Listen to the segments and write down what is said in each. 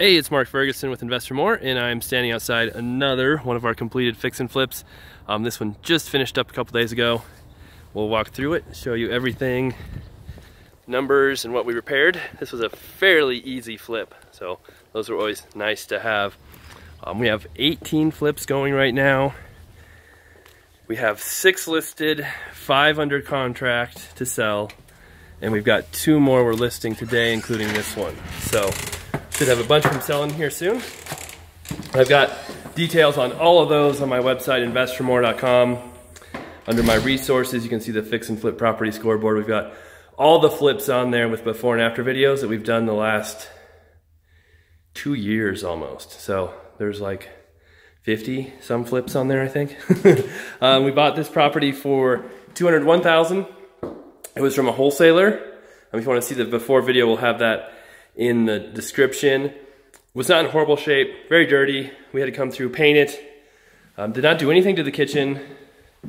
Hey, it's Mark Ferguson with InvestFourMore, and I'm standing outside another one of our completed fix and flips. Um, this one just finished up a couple days ago. We'll walk through it, show you everything, numbers, and what we repaired. This was a fairly easy flip, so those are always nice to have. Um, we have 18 flips going right now. We have six listed, five under contract to sell, and we've got two more we're listing today, including this one. So should have a bunch of them selling here soon. I've got details on all of those on my website, investfourmore.com. Under my resources, you can see the fix and flip property scoreboard. We've got all the flips on there with before and after videos that we've done the last two years almost. So there's like 50 some flips on there, I think. um, we bought this property for 201,000. It was from a wholesaler. Um, if you want to see the before video, we'll have that in the description. Was not in horrible shape, very dirty. We had to come through, paint it. Um, did not do anything to the kitchen.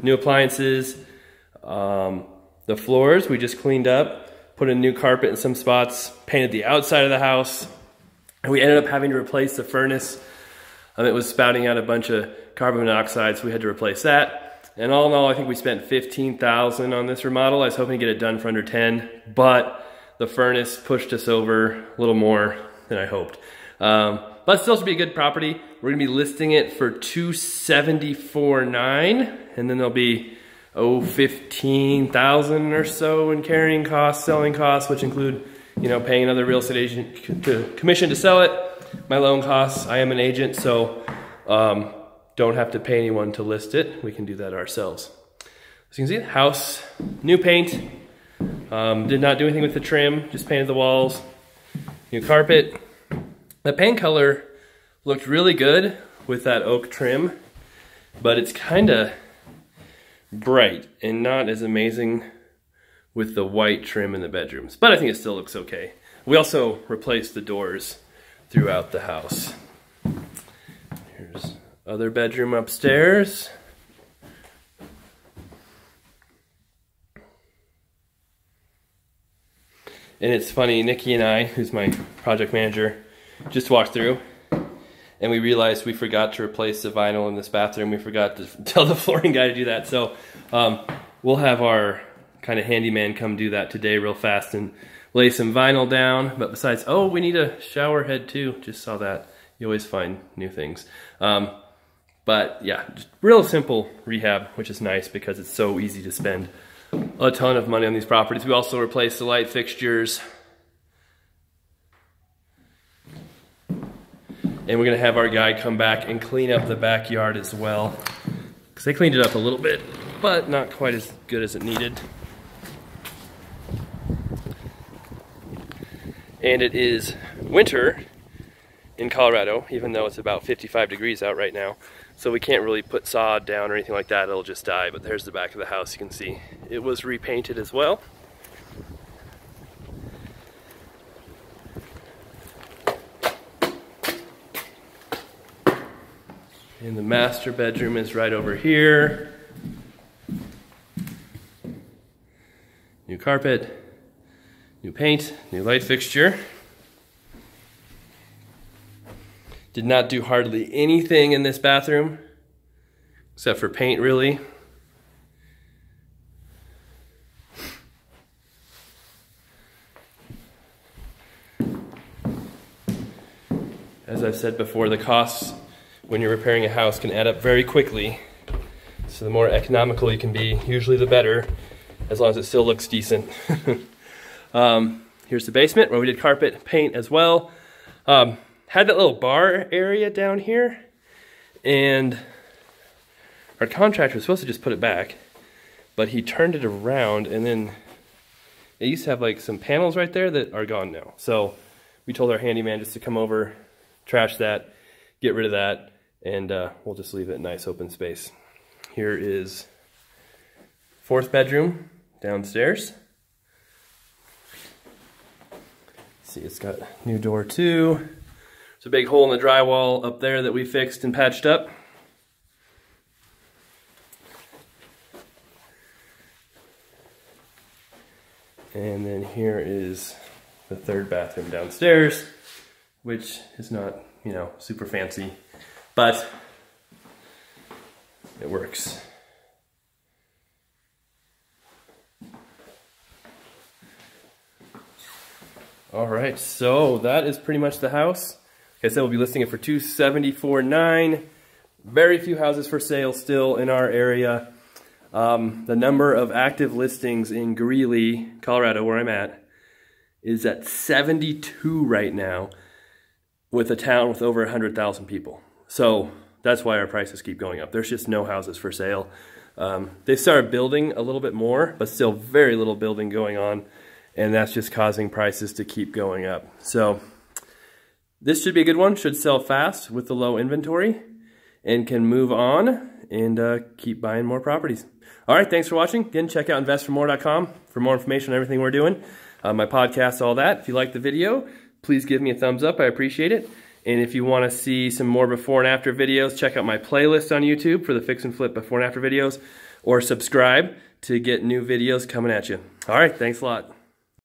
New appliances. Um, the floors we just cleaned up, put in new carpet in some spots, painted the outside of the house. And we ended up having to replace the furnace. Um, it was spouting out a bunch of carbon monoxide, so we had to replace that. And all in all, I think we spent 15,000 on this remodel. I was hoping to get it done for under 10, but the furnace pushed us over a little more than I hoped. Um, but still should be a good property. We're gonna be listing it for 274.9 and then there'll be oh 15,000 or so in carrying costs, selling costs, which include you know paying another real estate agent to commission to sell it. My loan costs, I am an agent, so um, don't have to pay anyone to list it. We can do that ourselves. As you can see, house, new paint, um, did not do anything with the trim, just painted the walls. New carpet. The paint color looked really good with that oak trim, but it's kind of bright and not as amazing with the white trim in the bedrooms. But I think it still looks okay. We also replaced the doors throughout the house. Here's other bedroom upstairs. And it's funny, Nikki and I, who's my project manager, just walked through and we realized we forgot to replace the vinyl in this bathroom. We forgot to tell the flooring guy to do that. So um, we'll have our kind of handyman come do that today real fast and lay some vinyl down. But besides, oh, we need a shower head too. Just saw that. You always find new things. Um, but yeah, real simple rehab, which is nice because it's so easy to spend a ton of money on these properties. We also replaced the light fixtures. And we're gonna have our guy come back and clean up the backyard as well. Because they cleaned it up a little bit, but not quite as good as it needed. And it is winter in Colorado, even though it's about 55 degrees out right now. So we can't really put sod down or anything like that, it'll just die. But there's the back of the house, you can see. It was repainted as well. And the master bedroom is right over here. New carpet, new paint, new light fixture. Did not do hardly anything in this bathroom, except for paint really. As I've said before, the costs when you're repairing a house can add up very quickly. So the more economical you can be, usually the better, as long as it still looks decent. um, here's the basement where we did carpet paint as well. Um, had that little bar area down here and our contractor was supposed to just put it back but he turned it around and then it used to have like some panels right there that are gone now. So we told our handyman just to come over trash that get rid of that and uh, we'll just leave it nice open space. Here is fourth bedroom downstairs. See it's got new door too there's a big hole in the drywall up there that we fixed and patched up. And then here is the third bathroom downstairs. which is not, you know, super fancy, but it works. All right, so that is pretty much the house. Like I said, we'll be listing it for 274.9. Very few houses for sale still in our area. Um, the number of active listings in Greeley, Colorado, where I'm at, is at 72 right now with a town with over 100,000 people. So that's why our prices keep going up. There's just no houses for sale. Um, they started building a little bit more, but still very little building going on. And that's just causing prices to keep going up. So this should be a good one. Should sell fast with the low inventory and can move on and uh, keep buying more properties. All right, thanks for watching. Again, check out investfourmore.com for more information on everything we're doing, uh, my podcast, all that. If you like the video, please give me a thumbs up. I appreciate it. And if you want to see some more before and after videos, check out my playlist on YouTube for the fix and flip before and after videos, or subscribe to get new videos coming at you. All right, thanks a lot.